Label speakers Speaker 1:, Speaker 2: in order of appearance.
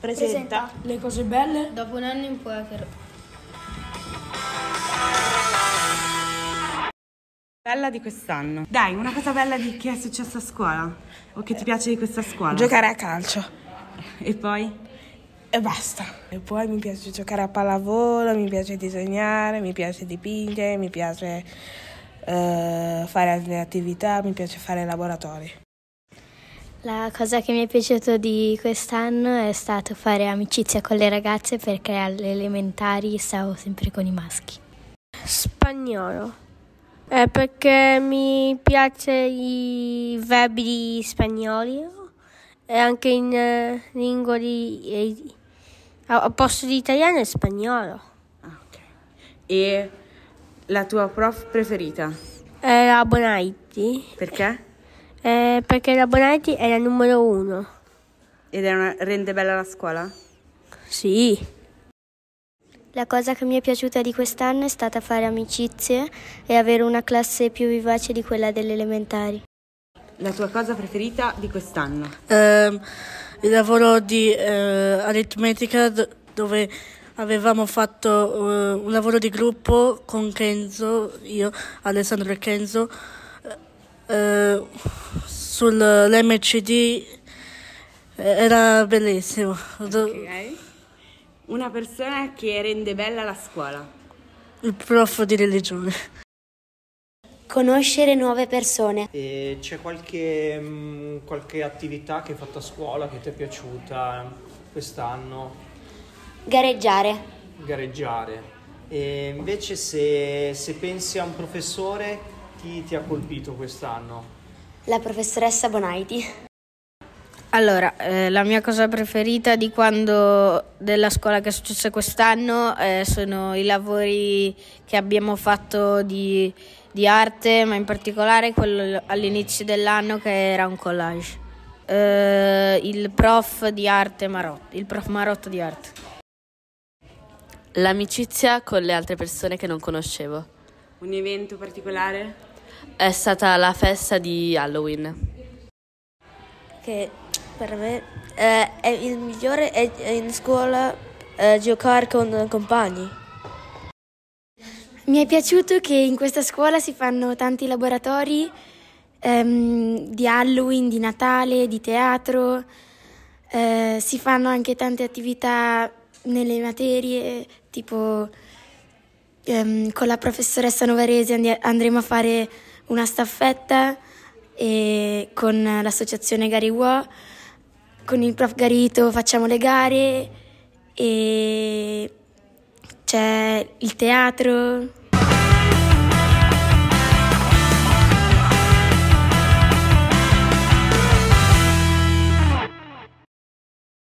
Speaker 1: Presenta.
Speaker 2: Le cose belle?
Speaker 3: Dopo un anno in poker.
Speaker 1: Bella di quest'anno. Dai, una cosa bella di che è successo a scuola. O che ti piace di questa scuola.
Speaker 2: Giocare a calcio.
Speaker 1: E poi?
Speaker 2: E basta. E poi mi piace giocare a pallavolo, mi piace disegnare, mi piace dipingere, mi piace eh, fare altre attività, mi piace fare laboratori.
Speaker 4: La cosa che mi è piaciuto di quest'anno è stato fare amicizia con le ragazze perché alle elementari stavo sempre con i maschi.
Speaker 5: Spagnolo. Eh, perché mi piace i verbi spagnoli e anche in eh, lingua di... eh, a- al posto di italiano è spagnolo.
Speaker 1: Ah, ok. E la tua prof preferita?
Speaker 5: Eh, la Bonaiti.
Speaker 1: Perché?
Speaker 5: Eh, perché la Bonaiti è la numero uno.
Speaker 1: Ed è una, rende bella la scuola?
Speaker 5: Sì.
Speaker 4: La cosa che mi è piaciuta di quest'anno è stata fare amicizie e avere una classe più vivace di quella delle elementari.
Speaker 1: La tua cosa preferita di quest'anno?
Speaker 6: Ehm, il lavoro di eh, aritmetica d- dove avevamo fatto eh, un lavoro di gruppo con Kenzo, io, Alessandro e Kenzo, eh, sull'MCD eh, era bellissimo. Do-
Speaker 1: Ok. Una persona che rende bella la scuola.
Speaker 6: Il prof di religione.
Speaker 4: Conoscere nuove persone.
Speaker 7: E c'è qualche, mm, qualche attività che hai fatto a scuola che ti è piaciuta quest'anno?
Speaker 4: Gareggiare.
Speaker 7: Gareggiare. E invece se, se pensi a un professore, chi ti ha colpito quest'anno?
Speaker 4: La professoressa Bonaiti.
Speaker 3: Allora, eh, la mia cosa preferita di quando della scuola che è successa quest'anno eh, sono i lavori che abbiamo fatto di, di arte, ma in particolare quello all'inizio dell'anno che era un collage. Eh, il prof di arte Marotto, il prof Marotto di arte.
Speaker 8: L'amicizia con le altre persone che non conoscevo.
Speaker 1: Un evento particolare?
Speaker 8: È stata la festa di Halloween.
Speaker 5: Che per me eh, è il migliore è, è in scuola eh, giocare con compagni.
Speaker 4: Mi è piaciuto che in questa scuola si fanno tanti laboratori ehm, di Halloween, di Natale, di teatro, eh, si fanno anche tante attività nelle materie, tipo ehm, con la professoressa Novarese andremo a fare una staffetta con l'associazione Gariwa, con il prof Garito facciamo le gare e c'è il teatro,